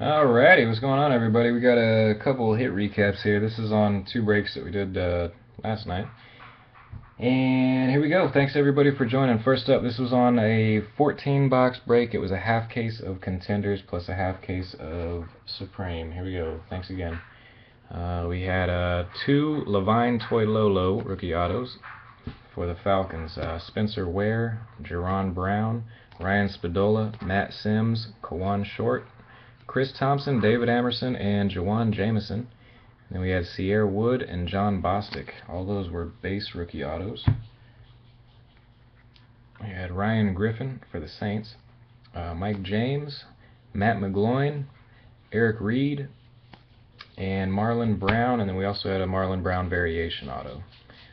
Alrighty, what's going on everybody? We got a couple hit recaps here. This is on two breaks that we did uh, last night. And here we go. Thanks everybody for joining. First up, this was on a 14 box break. It was a half case of Contenders plus a half case of Supreme. Here we go. Thanks again. Uh, we had uh, two Levine Toilolo rookie autos for the Falcons. Uh, Spencer Ware, Jaron Brown, Ryan Spadola, Matt Simms, Kawann Short, Chris Thompson, David Amerson, and Jawan Jamison. Then we had Cierre Wood and Jon Bostic. All those were base rookie autos. We had Ryan Griffin for the Saints, uh, Mike James, Matt McGloin, Eric Reid, and Marlon Brown. And then we also had a Marlon Brown variation auto.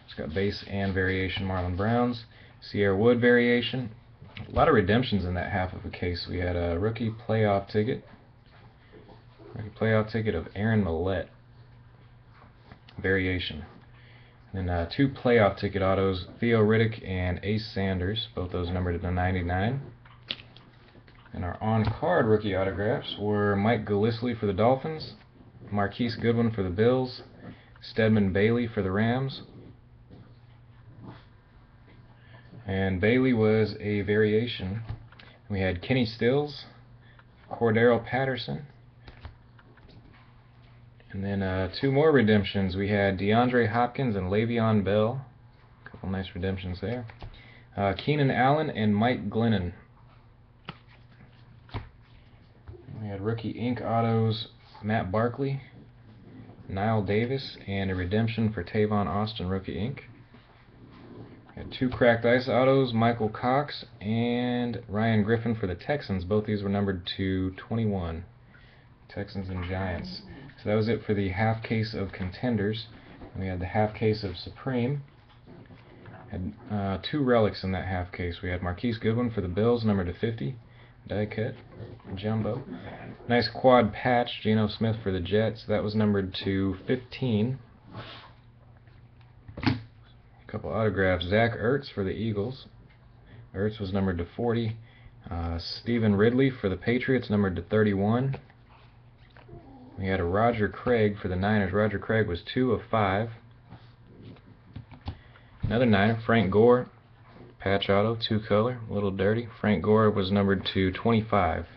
It's got base and variation Marlon Browns, Cierre Wood variation. A lot of redemptions in that half of a case. We had a rookie playoff ticket, Playoff ticket of Aaron Mellette. Variation. And then uh, two playoff ticket autos, Theo Riddick and Ace Sanders, both those numbered to 99. And our on-card rookie autographs were Mike Gillislee for the Dolphins, Marquise Goodwin for the Bills, Stedman Bailey for the Rams. And Bailey was a variation. We had Kenny Stills, Cordarrelle Patterson, and then uh, two more redemptions. We had DeAndre Hopkins and Le'Veon Bell. A couple nice redemptions there. Uh, Keenan Allen and Mike Glennon. We had rookie ink autos Matt Barkley, Knile Davis, and a redemption for Tavon Austin rookie ink. We had two cracked ice autos, Michael Cox and Ryan Griffin for the Texans. Both these were numbered to 21. Texans and Giants. So that was it for the half case of contenders. We had the half case of Supreme. Had uh, two relics in that half case. We had Marquise Goodwin for the Bills, number to 50, die cut, jumbo. Nice quad patch, Geno Smith for the Jets. That was numbered to 15. A couple autographs. Zach Ertz for the Eagles. Ertz was numbered to 40. Uh, Stevan Ridley for the Patriots, numbered to 31. We had a Roger Craig for the Niners. Roger Craig was 2 of 5. Another Niner, Frank Gore, patch auto, two color, a little dirty. Frank Gore was numbered to 25.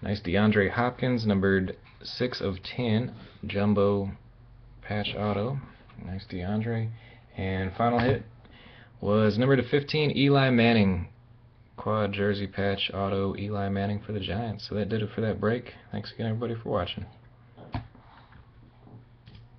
Nice DeAndre Hopkins, numbered 6 of 10, jumbo patch auto. Nice DeAndre. And final hit was number to 15, Eli Manning, quad jersey patch auto Eli Manning for the Giants. So that did it for that break. Thanks again, everybody, for watching.